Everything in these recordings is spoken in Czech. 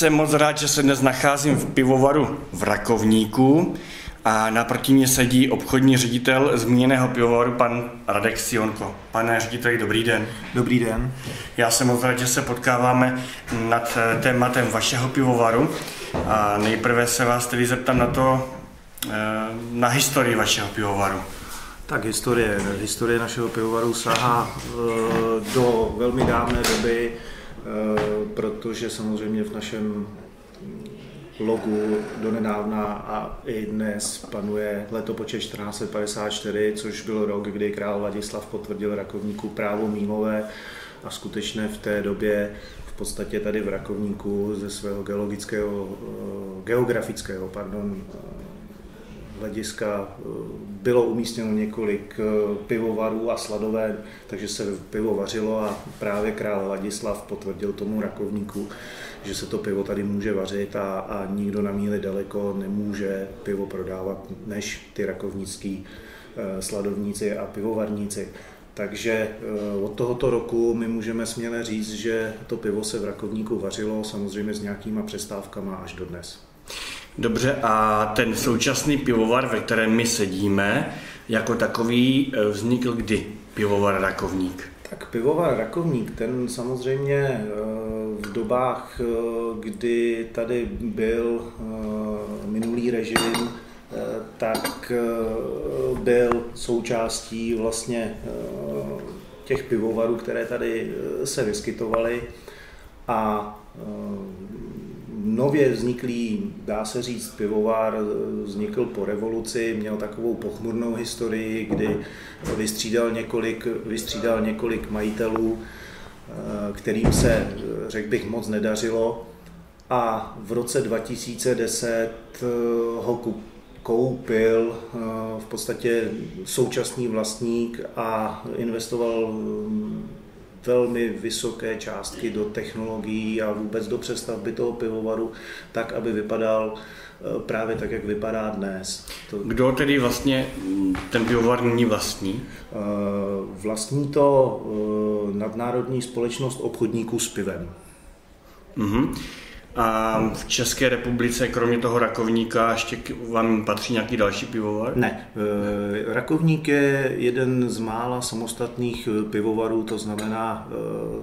Jsem moc rád, že se dnes nacházím v pivovaru v Rakovníku a naproti mě sedí obchodní ředitel zmíněného pivovaru, pan Radek Sionko. Pane řediteli, dobrý den. Dobrý den. Já jsem moc rád, že se potkáváme nad eh, tématem vašeho pivovaru a nejprve se vás tedy zeptám na to, eh, na historii vašeho pivovaru. Tak historie, historie našeho pivovaru sahá eh, do velmi dávné doby, protože samozřejmě v našem logu do nedávna a i dnes panuje letopočet 1454, což byl rok, kdy král Ladislav potvrdil rakovníku právo mínové a skutečně v té době v podstatě tady v Rakovníku ze svého geologického, eh, geografického pardon, eh, hlediska eh, bylo umístěno několik pivovarů a sladoven, takže se pivo vařilo a právě král Ladislav potvrdil tomu rakovníku, že se to pivo tady může vařit a, a nikdo na míli daleko nemůže pivo prodávat než ty rakovnický eh, sladovníci a pivovarníci. Takže eh, od tohoto roku my můžeme směle říct, že to pivo se v Rakovníku vařilo samozřejmě s nějakýma přestávkama až do dnes. Dobře, a ten současný pivovar, ve kterém my sedíme, jako takový eh, vznikl kdy? Pivovar Rakovník. Tak pivovar Rakovník, ten samozřejmě eh, v dobách, eh, kdy tady byl minulý režim, tak byl součástí vlastně těch pivovarů, které tady se vyskytovaly a nově vzniklý, dá se říct, pivovar vznikl po revoluci, měl takovou pochmurnou historii, kdy vystřídal několik, vystřídal několik majitelů, eh, kterým se, řekl bych, moc nedařilo. A v roce 2010 eh, ho koupil eh, v podstatě současný vlastník a investoval velmi vysoké částky do technologií a vůbec do přestavby toho pivovaru, tak, aby vypadal eh, právě tak, jak vypadá dnes. To... Kdo tedy vlastně ten pivovar není vlastní? Eh, vlastní to eh, nadnárodní společnost obchodníků s pivem. Mm-hmm. A v České republice, kromě toho Rakovníka, ještě vám patří nějaký další pivovar? Ne. E, Rakovník je jeden z mála samostatných e, pivovarů, to znamená, e,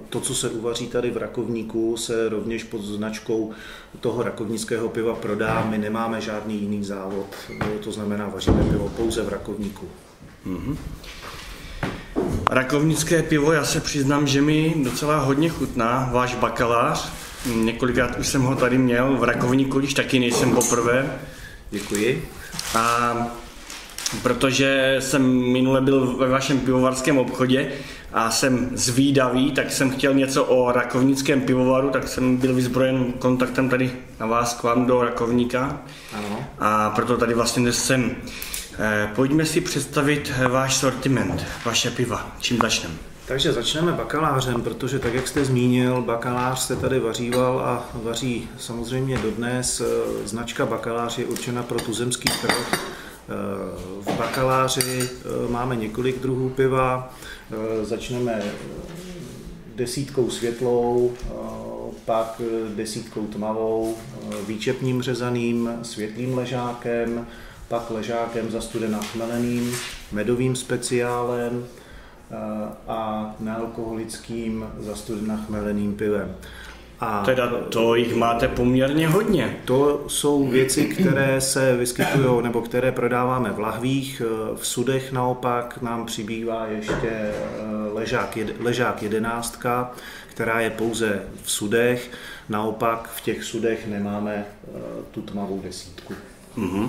to, co se uvaří tady v Rakovníku, se rovněž pod značkou toho rakovnického piva prodá. My nemáme žádný jiný závod, to znamená, vaříme pivo pouze v Rakovníku. Mm-hmm. Rakovnické pivo, já se přiznám, že mi docela hodně chutná. Váš bakalář, Několikrát už jsem ho tady měl v Rakovníku, když taky nejsem poprvé. Děkuji. A protože jsem minule byl ve vašem pivovarském obchodě a jsem zvídavý, tak jsem chtěl něco o rakovnickém pivovaru, tak jsem byl vyzbrojen kontaktem tady na vás k vám do Rakovníka. Ano. A proto tady vlastně dnes jsem. Eh, pojďme si představit váš sortiment, vaše piva. Čím začneme? Takže začneme bakalářem, protože tak, jak jste zmínil, bakalář se tady vaříval a vaří samozřejmě dodnes. Značka bakalář je určena pro tuzemský trh. V bakaláři eh, máme několik druhů piva. Eh, začneme desítkou světlou, eh, pak desítkou tmavou, výčepním řezaným, světlým ležákem, pak ležákem zastudeným chmeleným, medovým speciálem, a nealkoholickým zastudeným chmeleným pivem. A teda to jich máte poměrně hodně. To jsou věci, které se vyskytují nebo které prodáváme v lahvích. V sudech naopak nám přibývá ještě eh, ležák, ležák jedenáctka, která je pouze v sudech. Naopak v těch sudech nemáme eh, tu tmavou desítku. Mm-hmm.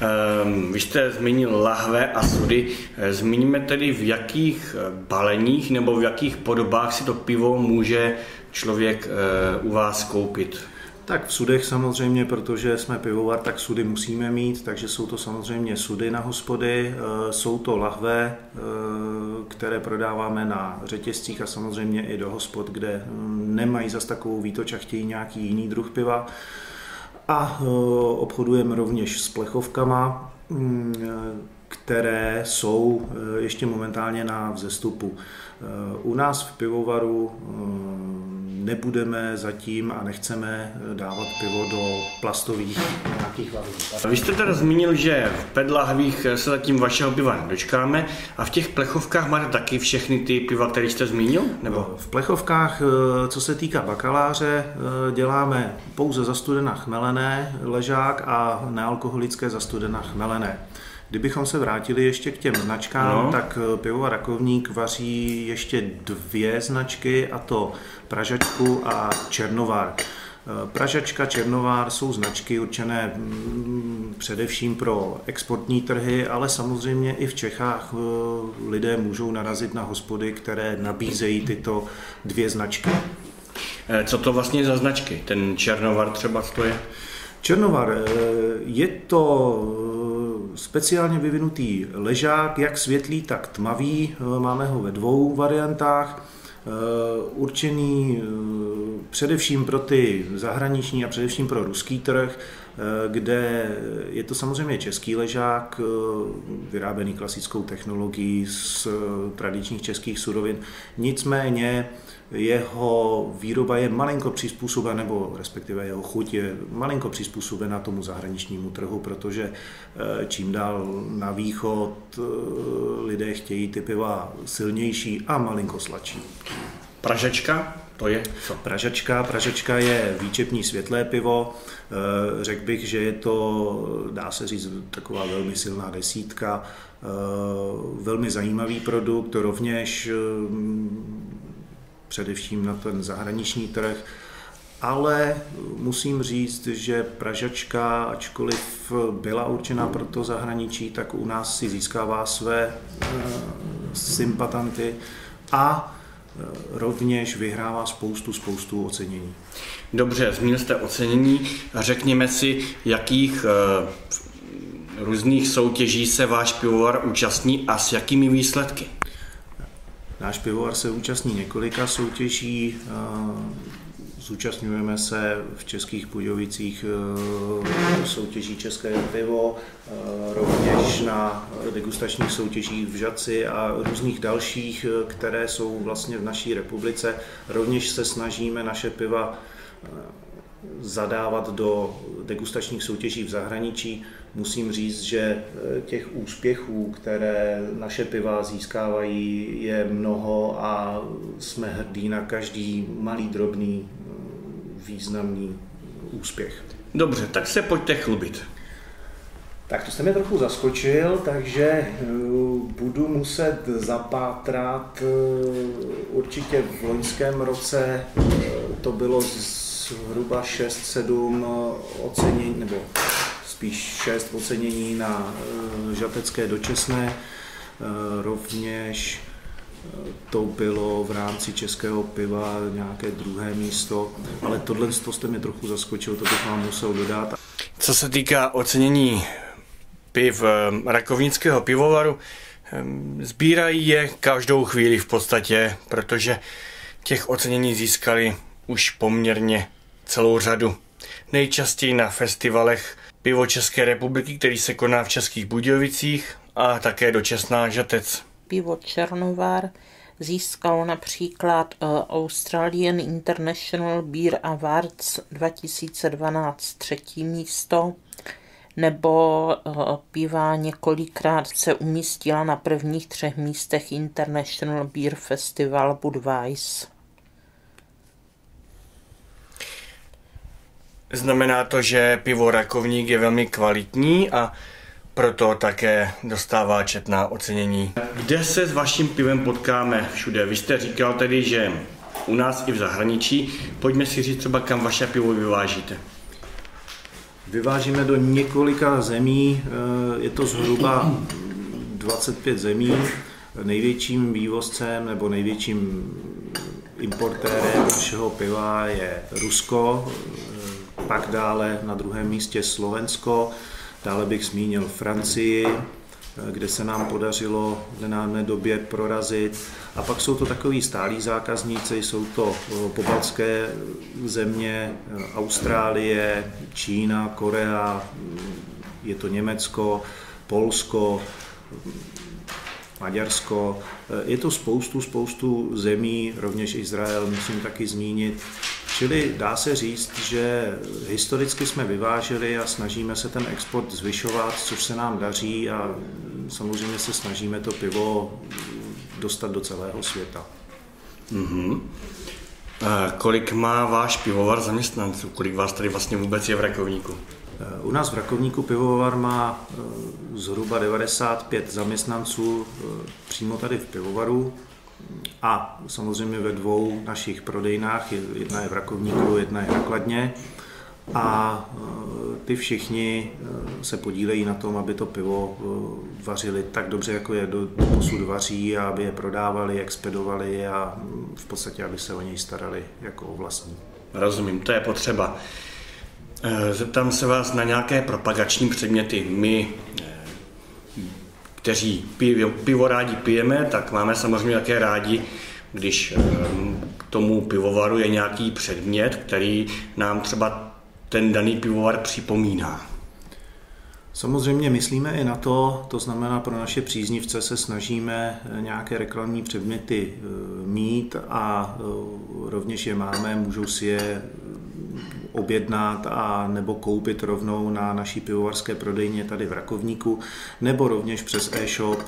Ehm, vy jste zmínil lahve a sudy. Eh, zmíníme tedy, v jakých eh, baleních nebo v jakých podobách si to pivo může člověk eh, u vás koupit? Tak v sudech samozřejmě, protože jsme pivovar, tak sudy musíme mít, takže jsou to samozřejmě sudy na hospody, jsou to lahve, které prodáváme na řetězcích a samozřejmě i do hospod, kde hm, nemají zas takovou výtoč a chtějí nějaký jiný druh piva. A obchodujeme rovněž s plechovkama, mm, které jsou ještě momentálně na vzestupu. U nás v pivovaru nebudeme zatím a nechceme dávat pivo do plastových nějakých lahví. Vy jste teda zmínil, že v PET lahvích se zatím vašeho piva dočkáme a v těch plechovkách máte taky všechny ty piva, které jste zmínil? Nebo? V plechovkách, eh, co se týká bakaláře, eh, děláme pouze zastudená chmelené ležák a nealkoholické zastudená chmelené. Kdybychom se vrátili ještě k těm značkám, no. tak eh, pivo Rakovník vaří ještě dvě značky, a to Pražačku a Černovár. Eh, Pražačka, Černovár jsou značky určené mm, především pro exportní trhy, ale samozřejmě i v Čechách eh, lidé můžou narazit na hospody, které nabízejí tyto dvě značky. Co to vlastně za značky? Ten Černovar třeba to je? Černovar je to speciálně vyvinutý ležák, jak světlý, tak tmavý. Máme ho ve dvou variantách. Eh, určený eh, především pro ty zahraniční a především pro ruský trh, eh, kde je to samozřejmě český ležák, vyráběný klasickou technologií z tradičních českých surovin. Nicméně jeho výroba je malinko přizpůsobena, nebo respektive jeho chuť je malinko přizpůsobena tomu zahraničnímu trhu, protože eh, čím dál na východ eh, lidé chtějí ty piva silnější a malinko sladší. Pražečka, to je co? Pražečka, Pražečka je výčepní světlé pivo. Eh, řekl bych, že je to, dá se říct, taková velmi silná desítka. Velmi zajímavý produkt, rovněž především na ten zahraniční trh. Ale musím říct, že Pražačka, ačkoliv byla určená pro to zahraničí, tak u nás si získává své eh, sympatanty a eh, rovněž vyhrává spoustu, spoustu ocenění. Dobře, zmínil jste ocenění. Řekněme si, jakých eh, různých soutěží se váš pivovar účastní a s jakými výsledky? Náš pivovar se účastní několika soutěží. Zúčastňujeme se v Českých Budějovicích e, soutěží České pivo, e, rovněž na degustačních soutěžích v Žaci a různých dalších, e, které jsou vlastně v naší republice. Rovněž se snažíme naše piva zadávat do degustačních soutěží v zahraničí. Musím říct, že eh, těch úspěchů, které naše piva získávají, je mnoho a jsme hrdí na každý malý, drobný, eh, významný úspěch. Dobře, tak se pojďte chlubit. Tak to jste mě trochu zaskočil, takže eh, budu muset zapátrat. Určitě v loňském roce to bylo zhruba 6-7 ocenění, nebo spíš 6 ocenění na eh, žatecké dočasné. Eh, rovněž eh, to bylo v rámci českého piva nějaké druhé místo, ale tohle jste mě trochu zaskočil, to bych vám musel dodat. Co se týká ocenění piv rakovnického pivovaru, sbírají je každou chvíli v podstatě, protože těch ocenění získali už poměrně celou řadu. Nejčastěji na festivalech Pivo České republiky, který se koná v Českých Budějovicích a také dočasná Žatec. Pivo Černovar získalo například uh, Australian International Beer Awards 2012 třetí místo, nebo uh, piva několikrát se umístila na prvních třech místech International Beer Festival Budweiser. Znamená to, že pivo Rakovník je velmi kvalitní a proto také dostává četná ocenění. Kde se s vaším pivem potkáme všude? Vy jste říkal tedy, že u nás i v zahraničí. Pojďme si říct třeba, kam vaše pivo vyvážíte. Vyvážíme do několika zemí, eh, je to zhruba 25 zemí. Největším vývozcem nebo největším importérem našeho piva je Rusko, pak dále na druhém místě Slovensko, dále bych zmínil Francii, kde se nám podařilo v nedávné době prorazit. A pak jsou to takový stálí zákazníci, jsou to pobaltské země, Austrálie, Čína, Korea, je to Německo, Polsko, Maďarsko. Je to spoustu, spoustu zemí, rovněž Izrael musím taky zmínit. Čili dá se říct, že historicky jsme vyváželi a snažíme se ten export zvyšovat, což se nám daří a samozřejmě se snažíme to pivo dostat do celého světa. Mm-hmm. A kolik má váš pivovar zaměstnanců? Kolik vás tady vlastně vůbec je v Rakovníku? Eh, u nás v Rakovníku pivovar má eh, zhruba 95 zaměstnanců eh, přímo tady v pivovaru a samozřejmě ve dvou našich prodejnách, jedna je v Rakovníku, jedna je na Kladně a ty všichni se podílejí na tom, aby to pivo vařili tak dobře, jako je do posud vaří a aby je prodávali, expedovali a mm, v podstatě, aby se o něj starali jako o vlastní. Rozumím, to je potřeba. Zeptám se vás na nějaké propagační předměty. My, kteří pivo, pivo rádi pijeme, tak máme samozřejmě také rádi, když eh, k tomu pivovaru je nějaký předmět, který nám třeba ten daný pivovar připomíná. Samozřejmě myslíme i na to, to znamená pro naše příznivce se snažíme nějaké reklamní předměty mít a rovněž je máme, můžou si je objednat a nebo koupit rovnou na naší pivovarské prodejně tady v Rakovníku, nebo rovněž přes e-shop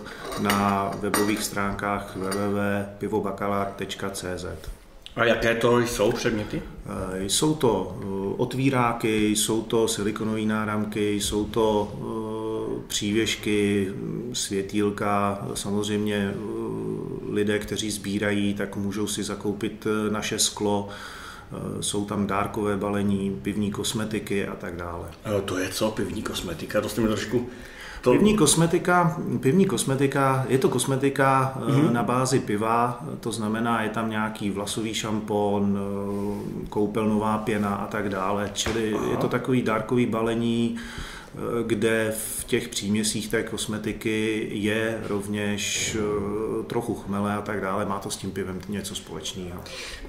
na webových stránkách www.pivobakalar.cz. A jaké to jsou předměty? Eh, jsou to eh, otvíráky, jsou to silikonové náramky, jsou to eh, přívěšky, světýlka, samozřejmě lidé, kteří sbírají, tak můžou si zakoupit naše sklo, jsou tam dárkové balení, pivní kosmetiky a tak dále. To je co, pivní kosmetika? To jste mi trošku... To... Pivní kosmetika, pivní kosmetika, je to kosmetika mm-hmm. na bázi piva, to znamená, je tam nějaký vlasový šampon, eh, koupelnová pěna a tak dále, čili Aha. je to takový dárkový balení, kde v těch příměsích té kosmetiky je rovněž eh, trochu chmele a tak dále. Má to s tím pivem něco společného.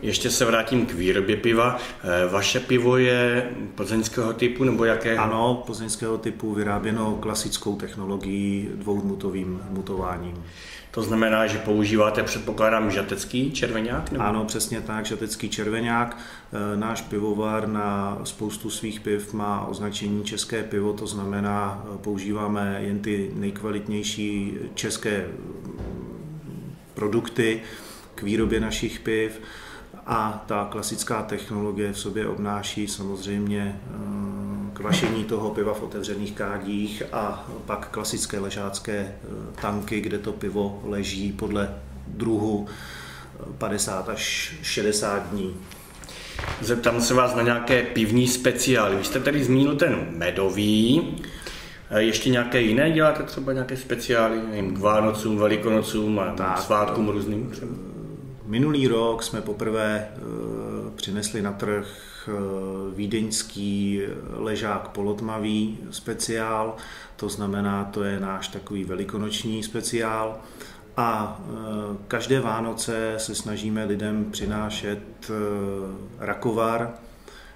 Ještě se vrátím k výrobě piva. Eh, vaše pivo je plzeňského typu nebo jaké? Ano, plzeňského typu vyráběno klasickou technologií dvoumutovým mutováním. To znamená, že používáte, předpokládám, žatecký červeňák? Nebo? Ano, přesně tak, žatecký červeňák. E, náš pivovar na spoustu svých piv má označení české pivo, to znamená, e, používáme jen ty nejkvalitnější české produkty k výrobě našich piv a ta klasická technologie v sobě obnáší samozřejmě eh, kvašení toho piva v otevřených kádích a pak klasické ležácké eh, tanky, kde to pivo leží podle druhu 50 eh, až 60 dní. Zeptám se vás na nějaké pivní speciály. Vy jste tady zmínil ten medový, ještě nějaké jiné děláte třeba nějaké speciály, nevím, k Vánocům, Velikonocům a tak, svátkům různým třeba? Minulý rok jsme poprvé eh, přinesli na trh eh, vídeňský ležák polotmavý speciál, to znamená, to je náš takový velikonoční speciál. A eh, každé Vánoce se snažíme lidem přinášet rakovar.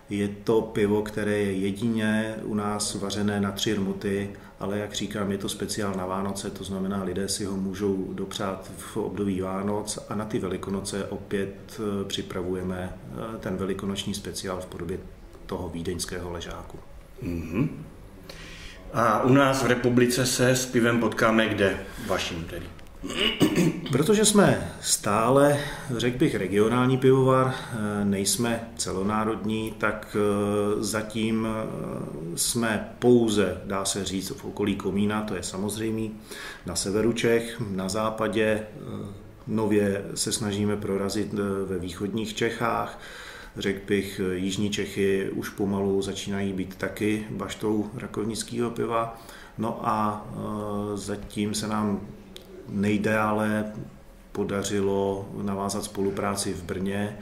Je to pivo, které je jedině u nás vařené na tři rmuty ale jak říkám, je to speciál na Vánoce, to znamená, lidé si ho můžou dopřát v období Vánoc a na ty Velikonoce opět eh, připravujeme eh, ten velikonoční speciál v podobě toho vídeňského ležáku. Mm-hmm. A u nás v republice se s pivem potkáme kde? Vaším tedy. Protože jsme stále, řekl bych, regionální pivovar, eh, nejsme celonárodní, tak eh, zatím eh, jsme pouze, dá se říct, v okolí Komína, to je samozřejmé, na severu Čech, na západě, nově se snažíme prorazit ve východních Čechách, řekl bych, Jižní Čechy už pomalu začínají být taky baštou rakovnického piva. No a zatím se nám nejdále podařilo navázat spolupráci v Brně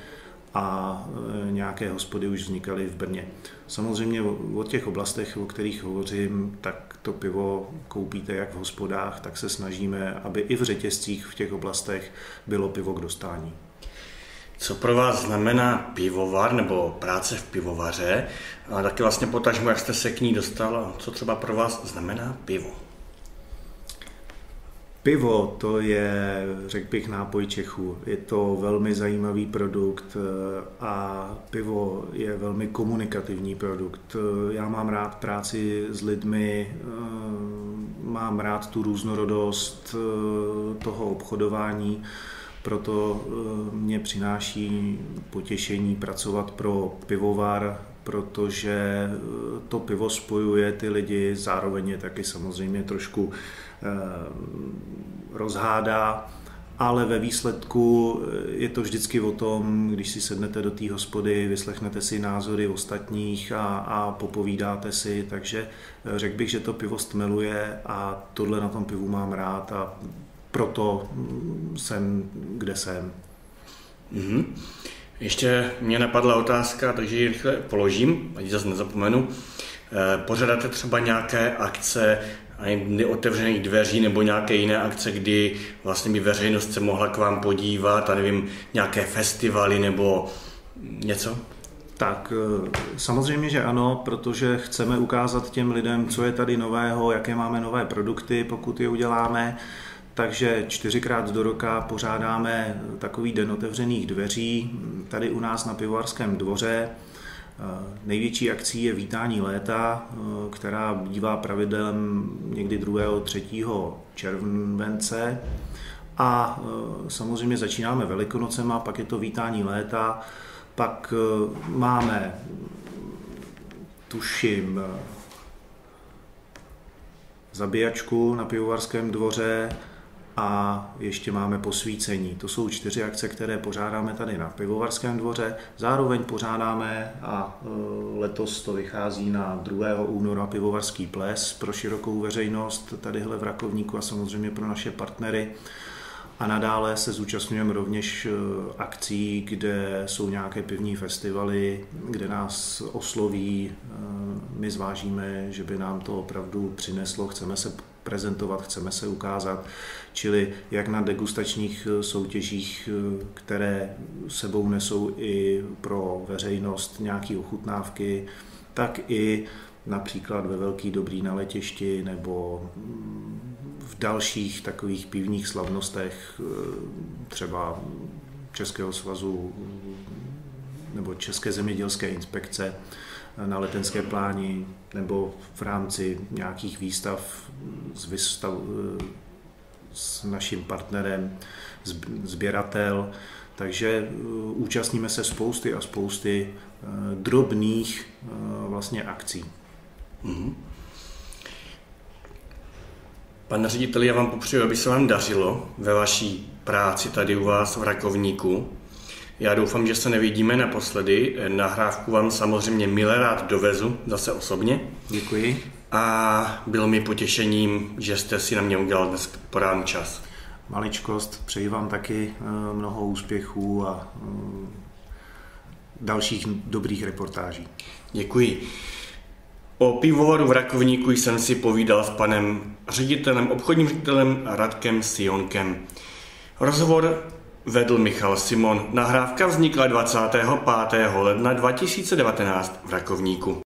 a e, nějaké hospody už vznikaly v Brně. Samozřejmě o těch oblastech, o kterých hovořím, tak to pivo koupíte jak v hospodách, tak se snažíme, aby i v řetězcích v těch oblastech bylo pivo k dostání. Co pro vás znamená pivovar nebo práce v pivovaře a taky vlastně potažmo, jak jste se k ní dostal co třeba pro vás znamená pivo? Pivo to je, řekl bych, nápoj Čechů. Je to velmi zajímavý produkt eh, a pivo je velmi komunikativní produkt. Já mám rád práci s lidmi, eh, mám rád tu různorodost eh, toho obchodování, proto mě přináší potěšení pracovat pro pivovar, protože to pivo spojuje ty lidi, zároveň je taky samozřejmě trošku Eh, rozhádá, ale ve výsledku eh, je to vždycky o tom, když si sednete do té hospody, vyslechnete si názory ostatních a, a popovídáte si, takže eh, řekl bych, že to pivo stmeluje a tohle na tom pivu mám rád a proto mm, jsem, kde jsem. Mm-hmm. Ještě mě napadla otázka, takže ji rychle položím, ať zase nezapomenu. Pořádáte třeba nějaké akce ani otevřených dveří nebo nějaké jiné akce, kdy vlastně by veřejnost se mohla k vám podívat a nevím, nějaké festivaly nebo něco? Tak eh, samozřejmě, že ano, protože chceme ukázat těm lidem, co je tady nového, jaké máme nové produkty, pokud je uděláme. Takže čtyřikrát do roka pořádáme takový den otevřených dveří tady u nás na Pivovarském dvoře. Největší akcí je vítání léta, která bývá pravidelem někdy 2. 3. července. A samozřejmě začínáme Velikonocema, pak je to vítání léta, pak máme, tuším, zabíjačku na pivovarském dvoře, a ještě máme posvícení. To jsou čtyři akce, které pořádáme tady na Pivovarském dvoře. Zároveň pořádáme a e, letos to vychází na 2. února Pivovarský ples pro širokou veřejnost tadyhle v Rakovníku a samozřejmě pro naše partnery. A nadále se zúčastňujeme rovněž e, akcí, kde jsou nějaké pivní festivaly, kde nás osloví, e, my zvážíme, že by nám to opravdu přineslo, chceme se prezentovat, chceme se ukázat, čili jak na degustačních eh, soutěžích, eh, které sebou nesou i pro veřejnost nějaké ochutnávky, tak i například ve Velký Dobrý na letišti nebo mm, v dalších takových pivních slavnostech, eh, třeba Českého svazu nebo České zemědělské inspekce na letenské pláni nebo v rámci nějakých výstav s, vystav, s naším partnerem, sběratel. Takže uh, účastníme se spousty a spousty drobných vlastně akcí. Mm-hmm. Pane řediteli, já vám popřeju, aby se vám dařilo ve vaší práci tady u vás v Rakovníku. Já doufám, že se nevidíme naposledy. Nahrávku vám samozřejmě milé rád dovezu, zase osobně. Děkuji. A bylo mi potěšením, že jste si na mě udělal dnes porádný čas. Maličkost, přeji vám taky eh, mnoho úspěchů a eh, dalších dobrých reportáží. Děkuji. O pivovaru v Rakovníku jsem si povídal s panem ředitelem, obchodním ředitelem Radkem Sionkem. Rozhovor vedl Michal Simon. Nahrávka vznikla 25. ledna 2019 v Rakovníku.